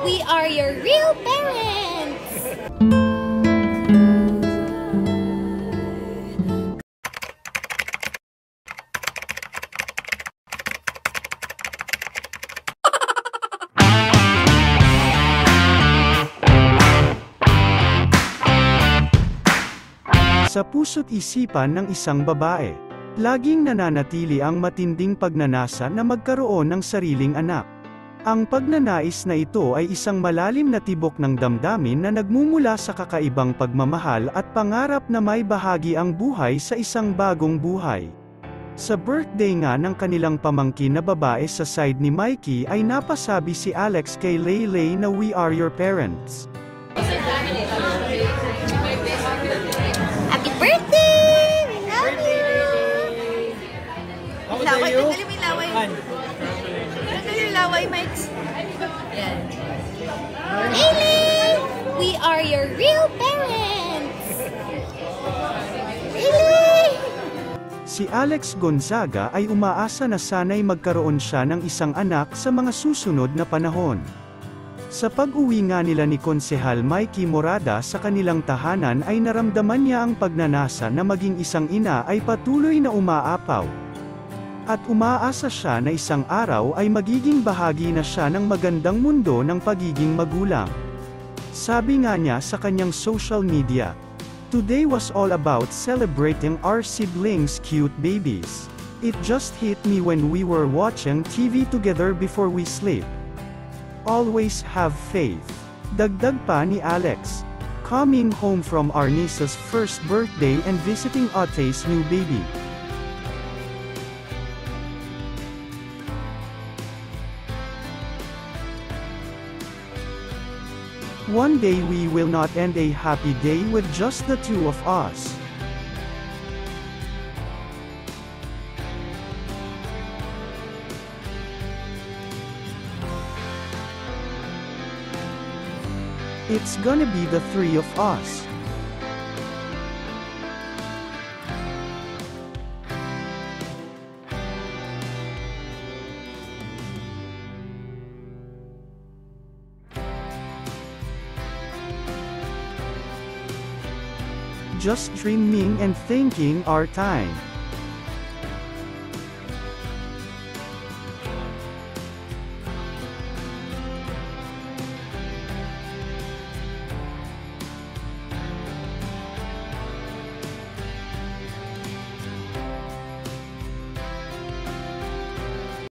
We are your real parents! Sa puso't isipan ng isang babae, laging nananatili ang matinding pagnanasa na magkaroon ng sariling anak. Ang pagnanais na ito ay isang malalim na tibok ng damdamin na nagmumula sa kakaibang pagmamahal at pangarap na may bahagi ang buhay sa isang bagong buhay. Sa birthday nga ng kanilang pamangkin na babae sa side ni Mikey ay napasabi si Alex kay Laylay na we are your parents. Happy birthday! We love you! How old are you? laway. Laway, Mike. Yan. Hailey! We are your real parents! Hailey! Si Alex Gonzaga ay umaasa na sana'y magkaroon siya ng isang anak sa mga susunod na panahon. Sa pag-uwi nga nila ni Konsehal Mikey Morada sa kanilang tahanan ay naramdaman niya ang pagnanasa na maging isang ina ay patuloy na umaapaw. At umaasa siya na isang araw ay magiging bahagi na siya ng magandang mundo ng pagiging magulang. Sabi nga niya sa kanyang social media, Today was all about celebrating our siblings' cute babies. It just hit me when we were watching TV together before we sleep. Always have faith. Dagdag pa ni Alex. Coming home from our niece's first birthday and visiting Ate's new baby. One day we will not end a happy day with just the two of us. It's gonna be the three of us. Just dreaming and thinking our time.